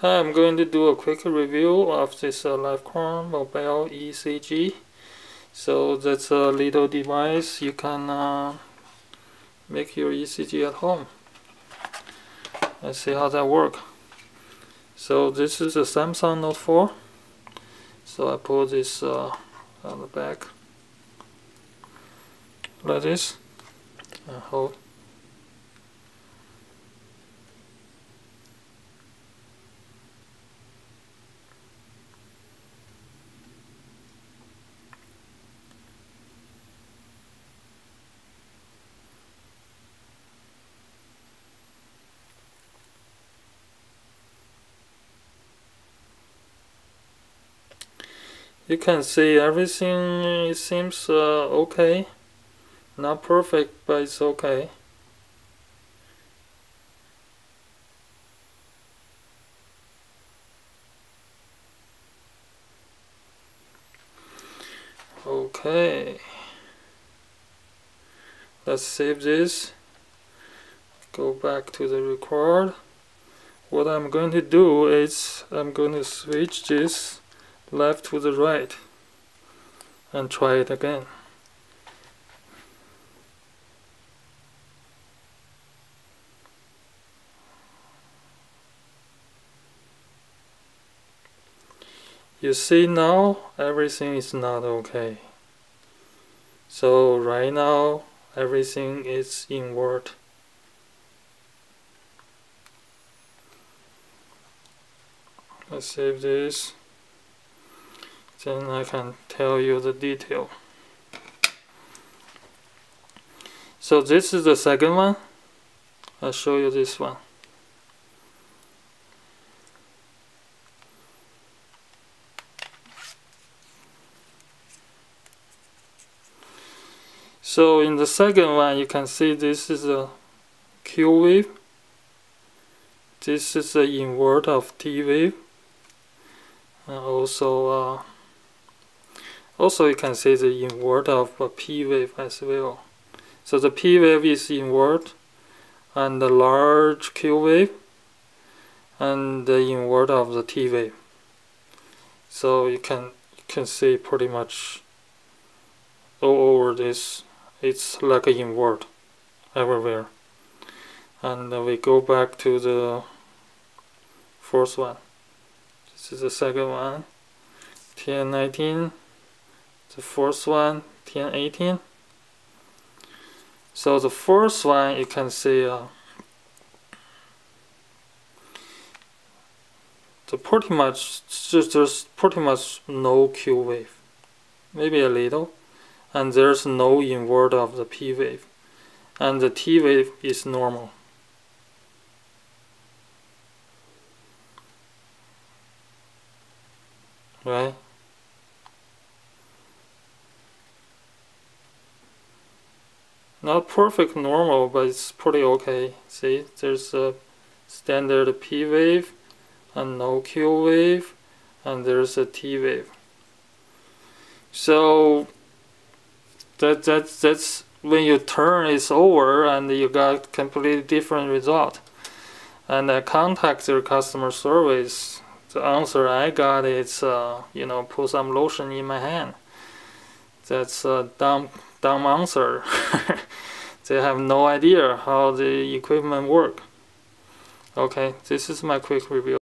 Hi, I'm going to do a quick review of this uh, AliveCor mobile ECG. So that's a little device you can uh, make your ECG at home. Let's see how that works. So this is a Samsung Note 4. So I put this uh, on the back like this and hold you can see everything seems uh, okay. Not perfect but it's okay. Okay. Let's save this. Go back to the record. What I'm going to do is I'm going to switch this left to the right and try it again. You see now everything is not okay. So right now everything is inward. Let's save this then I can tell you the detail. So this is the second one. I'll show you this one. So in the second one you can see this is a Q wave. This is the invert of T wave. And also uh, also you can see the invert of a P wave as well. So the P wave is invert and the large Q wave and the invert of the T wave. So you can you can see pretty much all over this it's like an invert everywhere. And we go back to the first one. This is the second one. 1019 the first one 10 18 so the first one you can see uh, the pretty much there's pretty much no Q wave. Maybe a little. And there's no invert of the P wave. And the T wave is normal. Right Not perfect normal, but it's pretty okay. See, there's a standard P wave and no Q wave, and there's a T wave. So that that's that's when you turn it's over and you got completely different result. And I contact your customer service. The answer I got is, uh, you know, put some lotion in my hand. That's a dumb dumb answer. they have no idea how the equipment work. Okay, this is my quick review.